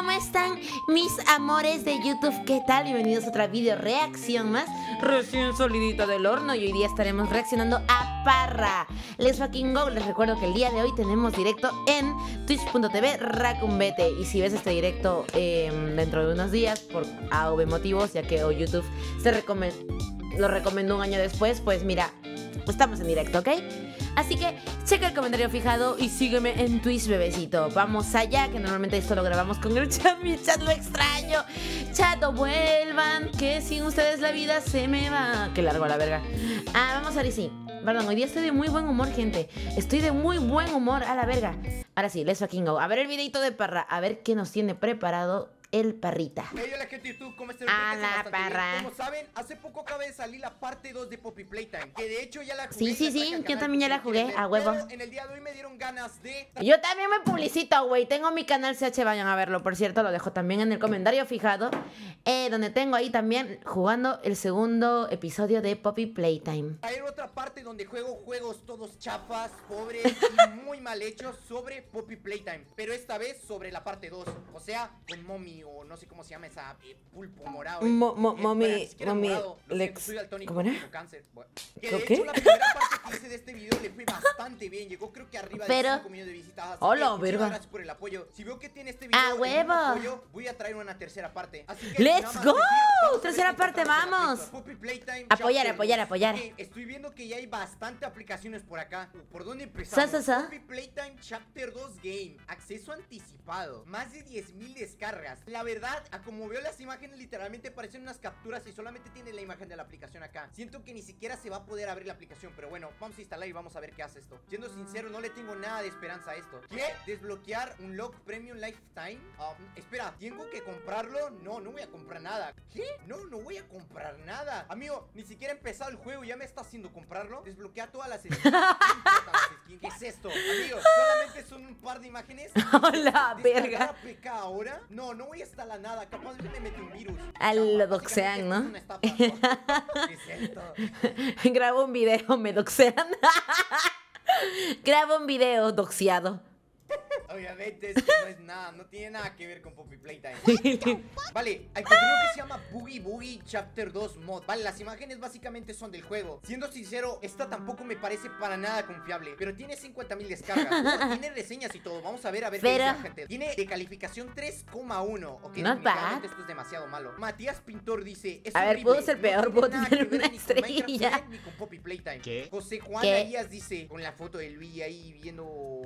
¿Cómo están mis amores de YouTube? ¿Qué tal? Bienvenidos a otra video reacción más Recién solidita del horno y hoy día estaremos reaccionando a Parra Les fucking go, les recuerdo que el día de hoy tenemos directo en twitch.tv Racumbete Y si ves este directo eh, dentro de unos días por AV motivos Ya que hoy YouTube se lo recomendó un año después Pues mira, estamos en directo, ¿ok? Así que checa el comentario fijado y sígueme en Twitch, bebecito. Vamos allá, que normalmente esto lo grabamos con el chat. Mi chat lo extraño. Chato, vuelvan, que sin ustedes la vida se me va. Qué largo la verga. Ah, vamos a ver sí. Perdón, hoy día estoy de muy buen humor, gente. Estoy de muy buen humor a la verga. Ahora sí, let's fucking go. A ver el videito de Parra, a ver qué nos tiene preparado el parrita. Hey, hola gente de YouTube, ¿cómo están? A la parra. Como saben, hace poco acaba de salir la parte 2 de Poppy Playtime, que de hecho ya la jugué. Sí, sí, sí, yo también ya la jugué, a huevo. en el día de hoy me dieron ganas de... Yo también me publicito, güey, tengo mi canal CH, vayan a verlo, por cierto, lo dejo también en el comentario fijado, eh, donde tengo ahí también jugando el segundo episodio de Poppy Playtime. Hay otra parte donde juego juegos todos chafas, pobres y muy mal hechos sobre Poppy Playtime, pero esta vez sobre la parte 2, o sea, con Mommy o no sé cómo se llama esa eh, pulpo morado. Mo, mo, mami, mami, Lex. ¿Cómo era? Cáncer. que de ¿Qué? hecho la primera parte que hice de este video le fue bastante bien. Llegó creo que arriba de 5 millones de visitas. Hola, verga. Gracias por el apoyo. Si veo que tiene este video ¡A huevo! Apoyo, voy a traer una tercera parte. Así que ¡Let's go! tercera parte, vamos. Apoyar, apoyar, apoyar. Estoy viendo que ya hay bastante aplicaciones por acá. ¿Por dónde empezamos? Sa, Playtime Chapter 2 Game. Acceso anticipado. Más de 10.000 descargas. La verdad, a como veo las imágenes, literalmente parecen unas capturas y solamente tiene la imagen de la aplicación acá. Siento que ni siquiera se va a poder abrir la aplicación, pero bueno, vamos a instalar y vamos a ver qué hace esto. Siendo sincero, no le tengo nada de esperanza a esto. ¿Qué? ¿Desbloquear un log premium lifetime? Ah, espera, ¿tengo que comprarlo? No, no voy a comprar nada. ¿Qué? No, no voy a comprar nada. Amigo, ni siquiera he empezado el juego, ya me está haciendo comprarlo. Desbloquea todas las. ¿Qué es esto? Amigo, solamente son un par de imágenes. Hola, verga. PK ahora? No, no voy a instalar nada capaz me mete un virus. Al lo doxean, ¿no? Grabo un video, me doxean. Grabo un video doxeado. Obviamente esto no es nada, no tiene nada que ver con Poppy Playtime. Vale, hay contenido que se llama Boogie Boogie Chapter 2 Mod. Vale, las imágenes básicamente son del juego. Siendo sincero, esta tampoco me parece para nada confiable Pero tiene 50.000 descargas. Tiene reseñas y todo, vamos a ver a ver qué dice la gente. Tiene de calificación 3,1 Ok, definitivamente esto es demasiado malo. Matías Pintor dice es A ver, puedo ser peor, puedo tener una estrella Ni con Poppy Playtime ¿Qué? José Juan Díaz dice Con la foto de Luis ahí viendo...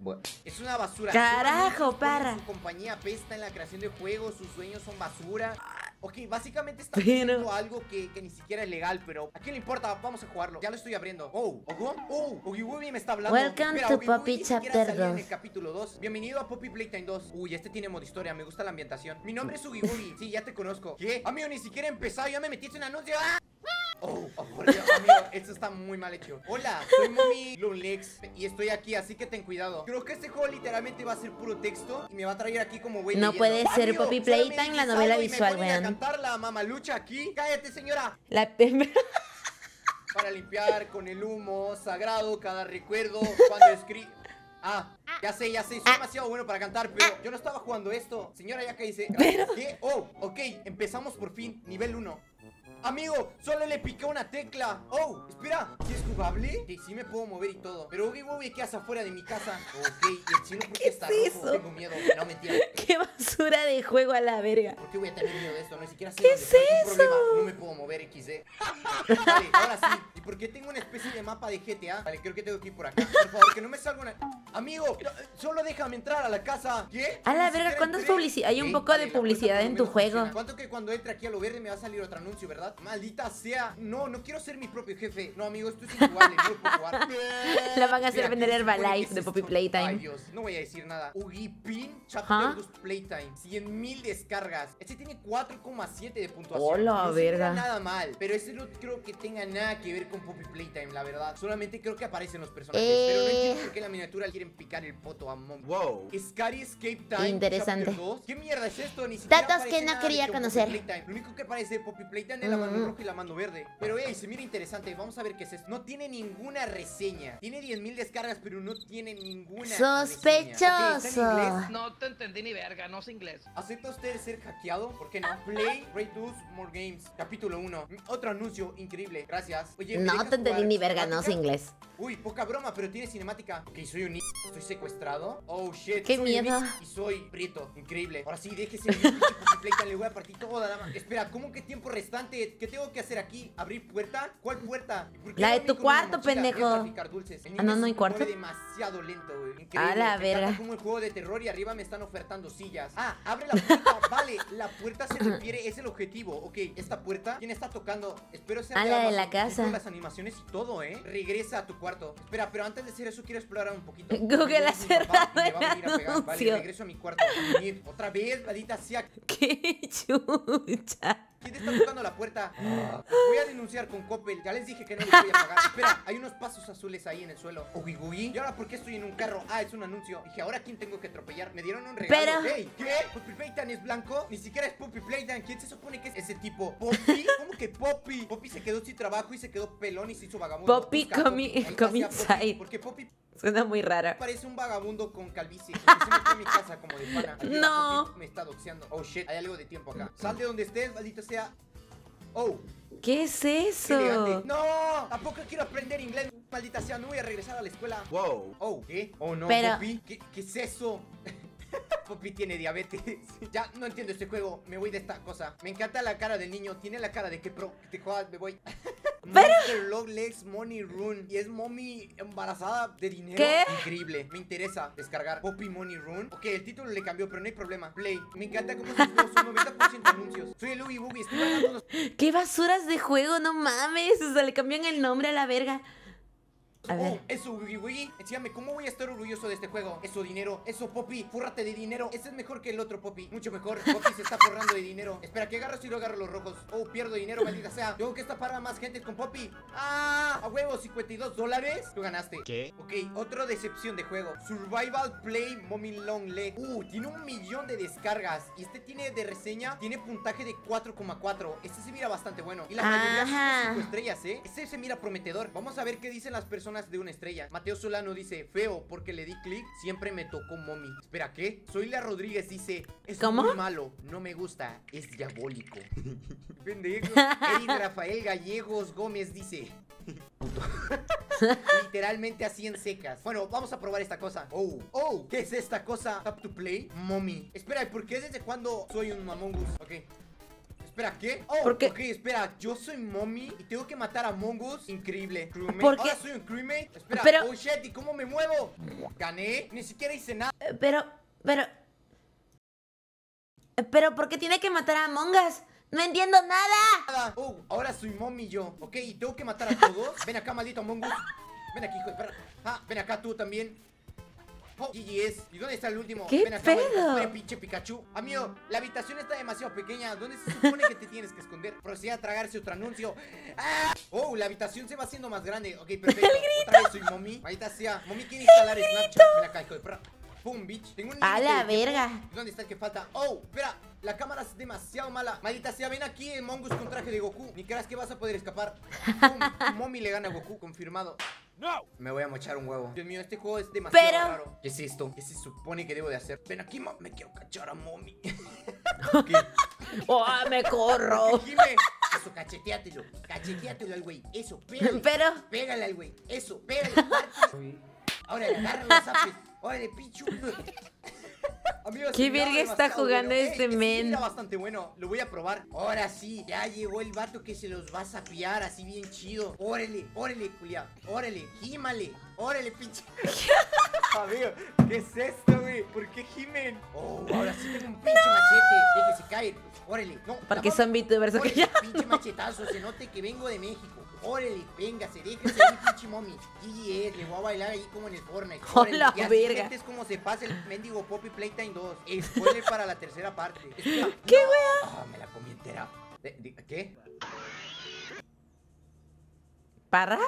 Bueno, es una basura. Carajo, para. Su compañía pesta en la creación de juegos, sus sueños son basura. Ok, básicamente está haciendo algo que, ni siquiera es legal, pero ¿a quién le importa? Vamos a jugarlo. Ya lo estoy abriendo. Oh, ¿Ogo? Oh, Ogiwobi me está hablando. Welcome to Poppy Chapter 2. En el capítulo 2. Bienvenido a Poppy Playtime 2. Uy, este tiene modo historia. Me gusta la ambientación. Mi nombre es Ogiwobi. Sí, ya te conozco. ¿Qué? Amigo, ni siquiera he empezado. Ya me metiste en anuncio. ¡Ah! Oh, oh, por Dios, amigo, esto está muy mal hecho. Hola, soy Mommy Lunlex Y estoy aquí, así que ten cuidado. Creo que este juego literalmente va a ser puro texto Y me va a traer aquí como güey No puede ser Poppy Playtime, la novela visual, weón a cantar la mamalucha aquí. Cállate, señora. La Para limpiar con el humo sagrado cada recuerdo Cuando escribo Ah, ya sé, ya sé, soy demasiado bueno para cantar, pero yo no estaba jugando esto. Señora, ya que dice. ¿Qué? Oh, ok, empezamos por fin, nivel 1 Amigo, solo le piqué una tecla Oh, espera, ¿si es jugable? Que sí me puedo mover y todo Pero Oogie Boogie, ¿qué hace afuera de mi casa? Ok, y el cielo porque qué está es rojo? Tengo miedo, no mentira Qué basura de juego a la verga ¿Por qué voy a tener miedo de esto? No siquiera sé ¿Qué es eso? Problema. No me puedo mover XD Vale, ahora sí ¿Y por qué tengo una especie de mapa de GTA? Vale, creo que tengo que ir por acá Por favor, que no me salga una... Amigo, solo déjame entrar a la casa ¿Qué? A la verga, ¿cuántas publicidad? Hay un poco de publicidad en tu juego ¿Cuánto que cuando entre aquí a lo verde me va a salir otro anuncio, verdad? Maldita sea. No, no quiero ser mi propio jefe. No, amigo, esto es injugable. no puedo jugar. La van a hacer vender Herbalife de Poppy Playtime. Ay, Dios. No voy a decir nada. Ugipin Chapter 2 Playtime. 100 mil descargas. Este tiene 4,7 de puntuación. Hola, no verga. nada mal. Pero ese no creo que tenga nada que ver con Poppy Playtime, la verdad. Solamente creo que aparecen los personajes. Pero no entiendo por qué en la miniatura quieren picar el poto a Mom. Wow. Scary Escape Time. Interesante. ¿Qué mierda es esto? Ni siquiera Datos que no quería conocer. Lo único que parece Poppy Playtime es la mano roja y la mano verde. Pero hey, se mira interesante. Vamos a ver qué es esto. No tiene ninguna reseña. Tiene 10.000 descargas, pero no tiene ninguna. Sospechoso. Reseña. no te entendí ni verga, no sé inglés. ¿Acepta usted ser hackeado? ¿Por qué no? Play, Reduce, More Games. Capítulo 1. Otro anuncio increíble. Gracias. Oye, ¿me No te entendí jugar ni verga, no sé inglés. Uy, poca broma, pero tiene cinemática. Ok, soy un. Estoy secuestrado. Oh, shit. Qué soy miedo. Y soy prieto. Increíble. Ahora sí, déjese Playtime, Le voy a partir toda la mano. Espera, ¿cómo que tiempo restante? ¿Qué tengo que hacer aquí? ¿Abrir puerta? ¿Cuál puerta? ¿Y por qué La de tu cuarto, a pendejo. El Ah, no, no hay cuarto. demasiado lento, güey. A la verga. como un juego de terror y arriba me están ofertando sillas. Ah, abre la puerta. vale, la puerta se refiere, es el objetivo. Ok, esta puerta, ¿quién está tocando? Espero ser Ah, la de la casa. Con las animaciones y todo, ¿eh? Regresa a tu cuarto. Espera, pero antes de hacer eso quiero explorar un poquito. Google Mi ha papá y me va a venir a cerrado el. Vale, regreso a mi cuarto. A. Otra vez, maldita sea. Qué chucha. ¿Quién te está tocando la puerta? Voy a denunciar con Coppel. Ya les dije que no les voy a pagar. Espera, hay unos pasos azules ahí en el suelo. Uy, uy. ¿Y ahora por qué estoy en un carro? Ah, es un anuncio. Dije, ¿ahora quién tengo que atropellar? Me dieron un regalo. Pero- ¿Qué? ¿Puppy Playtime es blanco? Ni siquiera es Puppy Playtime. ¿Quién se supone que es ese tipo? ¿Poppy? ¿Cómo que Poppy? Poppy se quedó sin trabajo y se quedó pelón y se hizo vagabundo. Poppy come- come Poppy, inside. Porque Poppy Suena muy rara. parece un vagabundo con calvicie. se metió en mi casa como de pana. No. Me está doxeando. Oh shit, hay algo de tiempo acá. Sal de donde estés, maldita sea. Oh, ¿Qué es qué eso? elegante. No, tampoco quiero aprender inglés, maldita sea. No voy a regresar a la escuela. Wow. Oh, ¿qué? Oh no, Pero- Poppy. ¿Qué, qué es eso? Poppy tiene diabetes. ya no entiendo este juego. Me voy de esta cosa. Me encanta la cara del niño. Tiene la cara de que pro. Que te jodas, me voy. Monster Log Legs Money Run. Y es mommy embarazada de dinero. ¿Qué? Increíble. Me interesa descargar Poppy Money Run. Ok, el título le cambió, pero no hay problema. Play. Me encanta cómo sus juegos son 90% anuncios. Soy el Boogie. Estoy unos ¿Qué basuras de juego? No mames. O sea, le cambian el nombre a la verga. A Oh, eso, Wiggy Wiggy. Enséñame cómo voy a estar orgulloso de este juego. Eso, dinero. Eso, Poppy. Fúrrate de dinero. Ese es mejor que el otro, Poppy. Mucho mejor. Poppy se está forrando de dinero. Espera, que agarro si no agarro los rojos. Oh, pierdo dinero, maldita sea. Tengo que estapar a más gente con Poppy. ¡Ah! A huevo, 52 dólares. Tú ganaste. ¿Qué? Ok, otra decepción de juego. Survival Play Mommy Long Leg. Uh, tiene un millón de descargas. Y este tiene de reseña, tiene puntaje de 4,4. Este se mira bastante bueno. Y la mayoría son de Ajá. 5 estrellas, ¿eh? Este se mira prometedor. Vamos a ver qué dicen las personas de una estrella. Mateo Solano dice, feo, porque le di clic, siempre me tocó mommy. Espera, ¿qué? Soyla Rodríguez dice, es ¿Cómo? muy malo, no me gusta, es diabólico. Pendejo. Eric Rafael Gallegos Gómez dice, Literalmente así en secas. Bueno, vamos a probar esta cosa. Oh, oh, ¿qué es esta cosa? Tap to play, mommy. Espera, ¿y ¿por qué desde cuándo soy un Among Us? Ok. Espera, ¿qué? Oh, ¿Por qué? ok, espera, yo soy mommy y tengo que matar a Among Us. Increíble. Crewmate. ¿Por qué? Ahora soy un crewmate. Espera, Pero- oh shit, ¿y cómo me muevo? Gané, ni siquiera hice nada. Eh, Pero, pero. eh, Pero, ¿por qué tiene que matar a Mongas? No entiendo nada. Oh, ahora soy mommy yo. Ok, y tengo que matar a todos. Ven acá, maldito Among Us. Ven aquí, hijo de perra. Ah, ven acá tú también. Oh, GGS. ¿Y dónde está el último? ¿Qué ven acá, pedo? maldito pinche Pikachu. Amigo, la habitación está demasiado pequeña. ¿Dónde se supone que te tienes que esconder? Procede a tragarse otro anuncio. ¡Ah! Oh, la habitación se va haciendo más grande. Ok, perfecto. Otra vez soy mommy. Ahorita sea. Mommy quiere instalar Snapchat. Ven acá, hijo de perra. Pum, bitch. Tengo un A la de tiempo. verga. ¿Dónde está el que falta? Oh, espera, la cámara es demasiado mala. Maldita sea, ven aquí el Mongus con traje de Goku. Ni creas que vas a poder escapar. Pum, Mommy le gana a Goku, confirmado. No. Me voy a mochar un huevo. Dios mío, este juego es demasiado Pero- raro. ¿Qué es esto? ¿Qué se supone que debo de hacer? Ven aquí, me quiero cachar a Mommy. Ok. ¡Oh, me corro! Eso, cacheteátelo. Cacheteátelo al güey. Eso, pégale. Pero, Pégale al güey. Eso, pégale. Ahora le agarra los zapes. Órale, pichu. Amigos, ¿Qué verga está jugando bueno. este sí men? mira bastante bueno. Lo voy a probar. Ahora sí, ya llegó el vato que se los va a sapear así bien chido. Órale, órale, culia. Órale, gímale. Órale, pinche. Amigo, ¿qué es esto, güey? ¿Por qué gimen? Oh, ahora sí tengo un pinche machete. Déjese caer. Órale, no. porque son VTubers, Órale, ya. pinche machetazo, se note que vengo de México. Órale, véngase, déjese ahí, pinche mommy. GGS, le voy a bailar ahí como en el Fortnite. Órale, Hola, y así, verga. es como se pasa el mendigo Poppy Playtime 2. Spoiler para la tercera parte. Espera, ¿Qué no. wea? Ah, me la comí entera. De- ¿Qué? ¿Parra?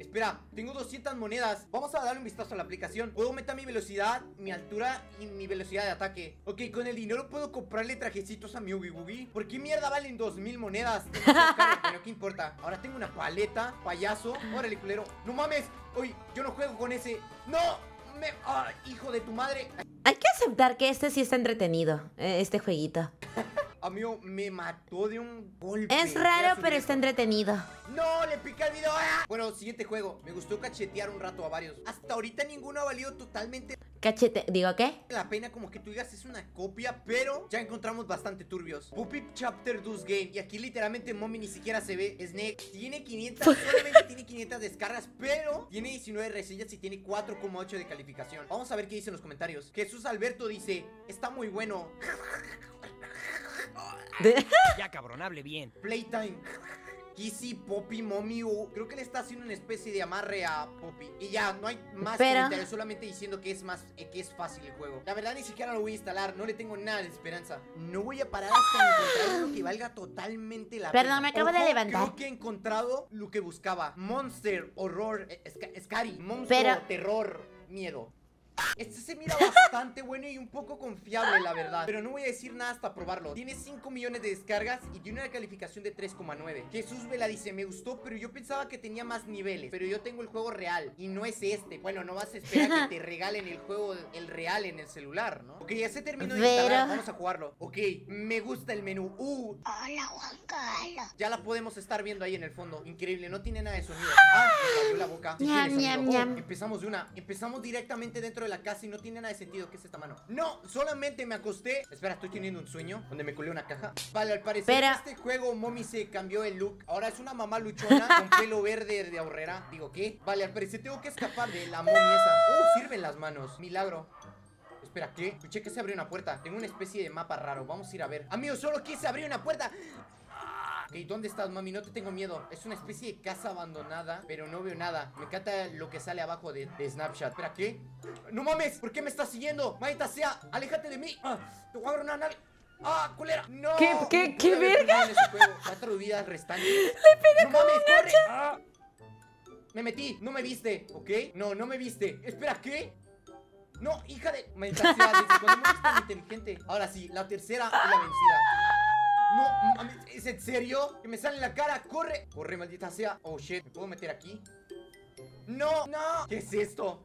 Espera, tengo 200 monedas. Vamos a darle un vistazo a la aplicación. Puedo aumentar mi velocidad, mi altura y mi velocidad de ataque. Ok, con el dinero puedo comprarle trajecitos a mi Oogie Boogie. ¿Por qué mierda valen 2000 monedas? Caro, Pero qué importa. Ahora tengo una paleta, payaso. Órale, culero. No mames. Uy, yo no juego con ese. ¡No! me... ¡Ah, hijo de tu madre! Hay que aceptar que este sí está entretenido, eh, este jueguito. Amigo, me mató de un golpe. Es raro, pero está entretenido. ¡No! ¡Le pica el video! ¡Ah! Bueno, siguiente juego. Me gustó cachetear un rato a varios. Hasta ahorita ninguno ha valido totalmente Cachete, digo, ¿qué? la pena como que tú digas es una copia, pero ya encontramos bastante turbios. Puppy Chapter 2 Game. Y aquí literalmente Mommy ni siquiera se ve. Snake tiene 500, solamente tiene 500 descargas, pero tiene 19 reseñas y tiene 4,8 de calificación. Vamos a ver qué dicen los comentarios. Jesús Alberto dice, está muy bueno. Ya cabrón, hable bien. Playtime. Kissy, Poppy, Mommy, U. Creo que le está haciendo una especie de amarre a Poppy. Y ya, no hay más Pero- comentarios, solamente diciendo que es más, eh, que es fácil el juego. La verdad ni siquiera lo voy a instalar, no le tengo nada de esperanza. No voy a parar hasta encontrar uno que valga totalmente la Perdón, pena. me acabo de levantar. Creo que he encontrado lo que buscaba. Monster, horror, eh, sca- scary, monstruo, Pero- terror, miedo. Este se mira bastante bueno y un poco confiable, la verdad. Pero no voy a decir nada hasta probarlo. Tiene 5 millones de descargas y tiene una calificación de 3,9. Jesús Vela dice, me gustó, pero yo pensaba que tenía más niveles. Pero yo tengo el juego real y no es este. Bueno, no vas a esperar que te regalen el juego, el real en el celular, ¿no? Ok, ya se terminó de Pero- instalar. Vamos a jugarlo. Ok, me gusta el menú. Uh, Hola Juan Carlos. ya la podemos estar viendo ahí en el fondo. Increíble, no tiene nada de sonido. Ah, me cayó la boca. Sí Ñam, ñam, Oh, ñam. empezamos de una. Empezamos directamente dentro de la casa y no tiene nada de sentido. ¿Qué es esta mano? No, solamente me acosté. Espera, estoy teniendo un sueño donde me colé una caja. Vale, al parecer Pero- este juego Mommy se cambió el look. Ahora es una mamá luchona con pelo verde de ahorrera. Digo, ¿qué? Vale, al parecer tengo que escapar de la mommy esa. Oh, sirven las manos. Milagro. Espera, ¿qué? Escuché que se abrió una puerta. Tengo una especie de mapa raro. Vamos a ir a ver. Amigo, solo quise abrir una puerta. Ok, ¿dónde estás, mami? No te tengo miedo. Es una especie de casa abandonada, pero no veo nada. Me encanta lo que sale abajo de, de Snapchat. Espera, ¿qué? ¡No mames! ¿Por qué me estás siguiendo? ¡Maldita sea! ¡Aléjate de mí! Ah, ¡Te voy a una. ¡Ah, culera! ¡No! ¿Qué- qué- qué verga? Cuatro vidas restantes. ¡Le pegué ¡No mames, corre! Ah. Me metí, no me viste, ¿ok? No, no me viste. Espera, ¿qué? No, hija de. Maldita sea, ¿desde cuándo me eres tan inteligente? Ahora sí, la tercera y la vencida. No, mami, ¿es en serio? Que me sale en la cara, corre. Corre, maldita sea. Oh shit, ¿me puedo meter aquí? No, no. ¿Qué es esto?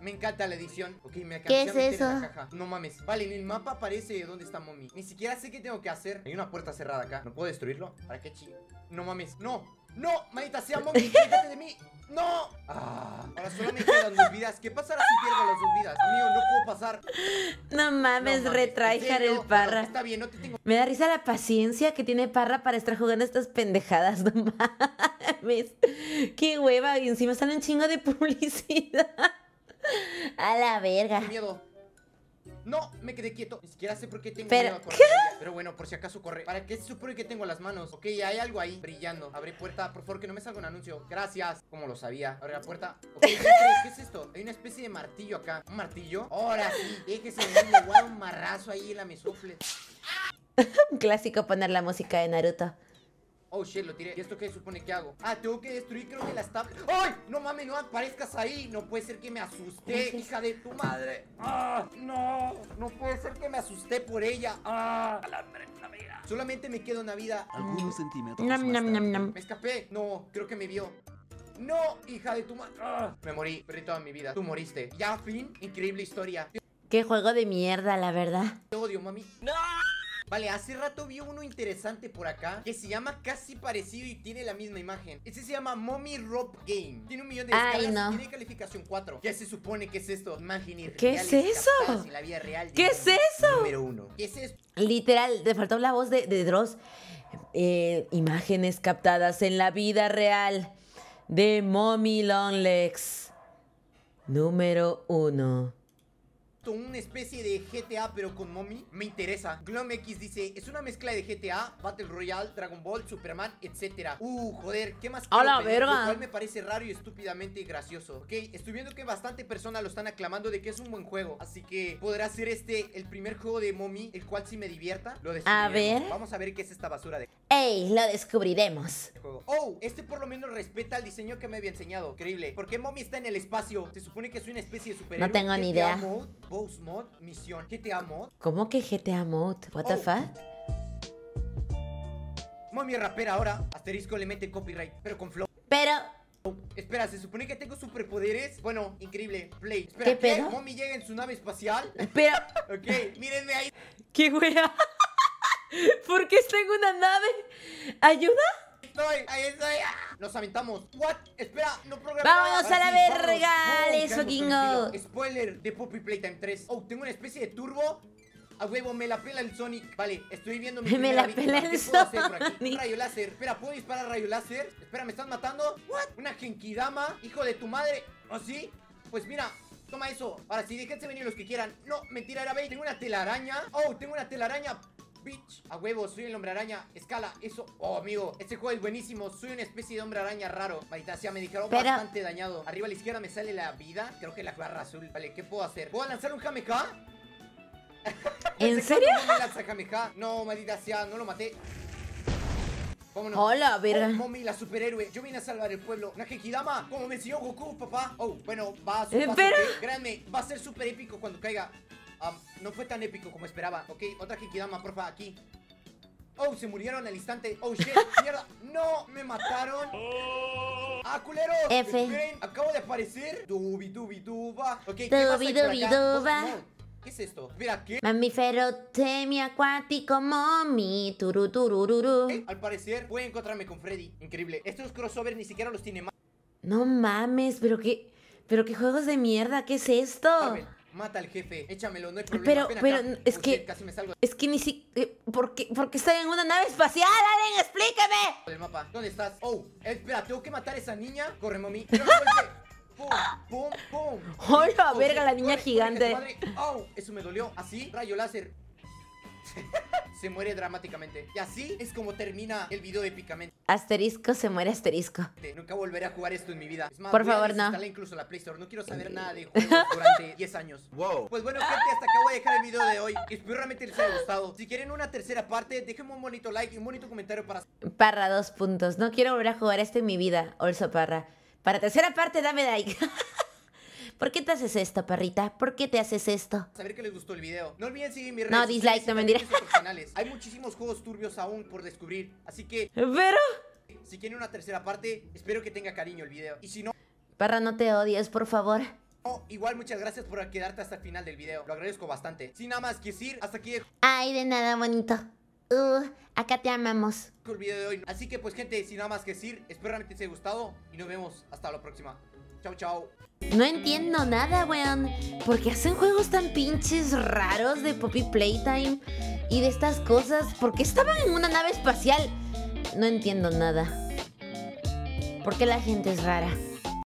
Me encanta la edición. Ok, me alcancé ¿Qué a es meter en eso? la caja. No mames. Vale, en el mapa aparece dónde está Mommy. Ni siquiera sé qué tengo que hacer. Hay una puerta cerrada acá. ¿No puedo destruirlo? ¿Para qué chi? No mames. No. No, maldita sea, Mommy. Déjate de mí. No. Ah, ahora solo me quedan dos vidas. ¿Qué pasará si pierdo las dos vidas? Amigo, no puedo pasar. No mames, No el parra. está bien, no te tengo Me da risa la paciencia que tiene Parra para estar jugando estas pendejadas, no mames. Qué hueva, y encima sale un chingo de publicidad. A la verga. miedo. No, me quedé quieto. Ni siquiera sé por qué tengo Pero- miedo a correr. Pero bueno, por si acaso corre. ¿Para qué se supone que tengo las manos? Ok, hay algo ahí brillando. Abre puerta, por favor, que no me salga un anuncio. Gracias. Como lo sabía. Abre la puerta. Ok, ¿qué es esto? Hay una especie de martillo acá. ¿Un martillo? Ahora sí. Déjese de un marrazo ahí en la mesofle. Un clásico poner la música de Naruto. Oh shit, lo tiré. ¿Y esto qué supone que hago? Ah, tengo que destruir, creo que las tablas. ¡Ay! No mames, no aparezcas ahí. No puede ser que me asusté, hija de tu madre. ¡Ah! ¡No! No puede ser que me asusté por ella. ¡Ah! Solamente me queda una vida. Algunos centímetros Nam, nam, nam, nam. Me escapé. No, creo que me vio. No, hija de tu madre. ¡Ah! Me morí. Perdí toda mi vida. Tú moriste. Ya, fin. Increíble historia. Qué juego de mierda, la verdad. Te odio, mami. Vale, hace rato vi uno interesante por acá que se llama casi parecido y tiene la misma imagen. Este se llama Mommy Rob Game. Tiene un millón de Ay, descargas no. y tiene calificación 4. Ya se supone que es esto. Imágenes ¿Qué es eso? en la vida real. ¿Qué es eso? Número uno. ¿Qué es esto? Literal, te faltó la voz de, de Dross. Eh, imágenes captadas en la vida real de Mommy Longlegs. Número uno. Una especie de GTA pero con mommy Me interesa GlomX dice Es una mezcla de GTA, Battle Royale, Dragon Ball, Superman, etcétera Uh, joder, ¿qué más ¡A la verga! Lo cual me parece raro y estúpidamente gracioso Ok, estoy viendo que bastante personas lo están aclamando de que es un buen juego Así que podrá ser este el primer juego de mommy El cual si me divierta Lo descubriremos. ver. Vamos a ver qué es esta basura de ¡Ey! Lo descubriremos. juego Oh, este por lo menos respeta el diseño que me había enseñado Increíble ¿Por qué mommy está en el espacio? Se supone que es una especie de superhéroe No tengo ni idea. Boss Mod, Misión GTA Mod ¿Cómo que GTA Mode? ¿What the Oh. fuck? Mommy rapera ahora, asterisco le mete copyright, pero con flow. Pero, Oh, espera, ¿se supone que tengo superpoderes? Bueno, increíble. Play. Espera, ¿Qué pedo? Mommy llega en su nave espacial. Pero, Ok, mírenme ahí. ¿qué wea? ¿Por qué está en una nave? ¿Ayuda? Estoy, ahí estoy. ¡Ah! Nos aventamos. What? Espera, no programa. Vámonos a la verga, Vámonos. let's Boom, fucking caemos go. tranquilo. Spoiler de Poppy Playtime 3. Oh, tengo una especie de turbo. A huevo, me la pela el Sonic. Vale, estoy viendo mi Me la pela el. Sonic. Rayo láser. Espera, ¿puedo disparar rayo láser? Espera, ¿me están matando? What? Una Genkidama. Hijo de tu madre. ¿Oh, sí? Pues mira, toma eso. Ahora sí, déjense venir los que quieran. No, mentira, era bait. Tengo una telaraña. Oh, tengo una telaraña. Bitch, a huevo, soy el hombre araña. Escala, eso. Oh, amigo, este juego es buenísimo. Soy una especie de hombre araña raro. Maldita sea, me dijeron Pero- bastante dañado. Arriba a la izquierda me sale la vida. Creo que la barra azul. Vale, ¿qué puedo hacer? ¿Puedo lanzar un Jameja? ¿En ¿Desde serio? No me lanza Jameja. No, maldita sea, no lo maté. Vámonos. Hola, verga. Oh, mommy, la superhéroe. Yo vine a salvar el pueblo. Una Genkidama, como me enseñó Goku, papá. Oh, bueno, va a su Eh, paso, pero- ¿ok? Créanme, va a ser súper épico cuando caiga. Am, no fue tan épico como esperaba. Ok, otra Genkidama, porfa, aquí. Oh, se murieron al instante. Oh, shit, mierda. No, me mataron. Ah, culeros. F. Esperen, acabo de aparecer. Dubi, dubi, duba. Ok, ¿qué Dubi, por dubi, acá? duba. Oh, no. ¿Qué es esto? Mira, ¿qué? Mamífero semiacuático, mommy, turu turururu. Al parecer, voy a encontrarme con Freddy. Increíble. Estos crossovers ni siquiera los tiene No mames, pero qué, pero qué juegos de mierda, ¿qué es esto? Mata al jefe. Échamelo, no hay problema. Pero- Ven acá. pero es Oh, que- casi me salgo Es que ni siquiera, ¿por qué, por qué estoy en una nave espacial, Allen? ¡Explícame! del mapa. ¿Dónde estás? Oh, eh, espera, tengo que matar a esa niña. Corre, mami. Pum, pum, pum. Hola, verga, la niña corre, gigante. corre, Oh, eso me dolió. Así, rayo láser. se muere dramáticamente. Y así es como termina el video épicamente. Asterisco se muere asterisco. Nunca volveré a jugar esto en mi vida. Es más, Por voy a favor, no. incluso la Play Store. No quiero saber nada de juegos durante 10 años. Wow. Pues bueno, gente, hasta acá voy a dejar el video de hoy. Espero realmente les haya gustado. Si quieren una tercera parte, déjenme un bonito like y un bonito comentario para Parra, dos puntos. No quiero volver a jugar esto en mi vida, Olso Parra. Para tercera parte, dame like. ¿Por qué te haces esto, perrita? ¿Por qué te haces esto? saber que les gustó el video. No olviden seguir mis redes No, dislike, no, mentira. Hay muchísimos juegos turbios aún por descubrir. Así que, Pero... si quieren una tercera parte, espero que tenga cariño el video. Y si no, Parra, no te odies, por favor. igual muchas gracias por quedarte hasta el final del video. Lo agradezco bastante. Sin nada más que decir, hasta aquí Ay, de nada, bonito. Uh, acá te amamos. el video de hoy. Así que pues gente, sin nada más que decir, espero realmente les haya gustado y nos vemos hasta la próxima. Chao, chao. No entiendo nada, weón. ¿Por qué hacen juegos tan pinches raros de Poppy Playtime y de estas cosas? ¿Por qué estaban en una nave espacial? No entiendo nada. ¿Por qué la gente es rara?